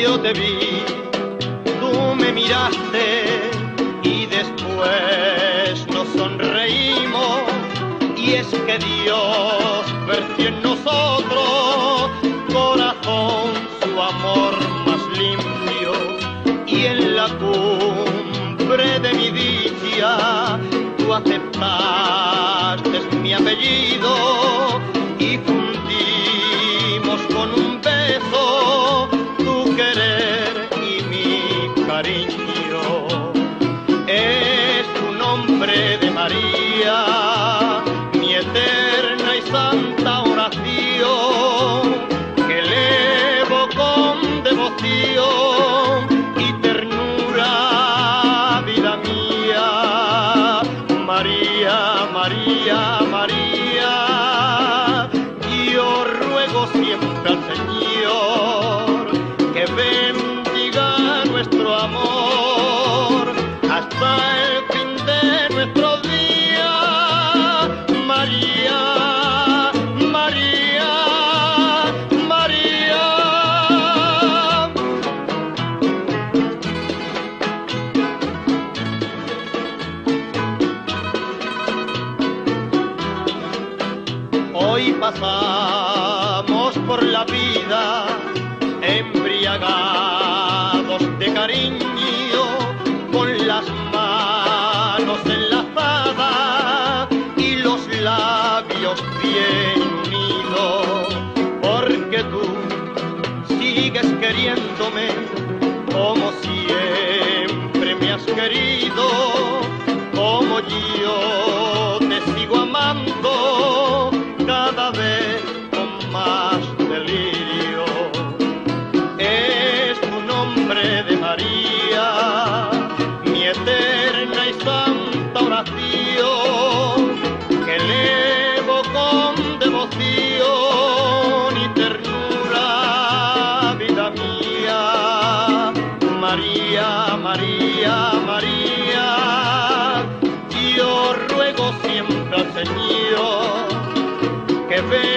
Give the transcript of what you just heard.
yo te vi, tú me miraste y después nos sonreímos. Y es que Dios vertió en nosotros corazón su amor más limpio y en la cumbre de mi dicha tú aceptaste mi apellido y ternura, vida mía. María, María, María, yo ruego siempre Hoy pasamos por la vida embriagados de cariño, con las manos enlazadas y los labios bien unidos, porque tú sigues queriéndome como siempre me has querido, como yo María, mi eterna y santa oración, que elevo con devoción y ternura, vida mía. María, María, María, yo ruego siempre al Señor que ven